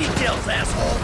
Eat gels, asshole!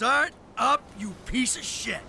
Start up, you piece of shit!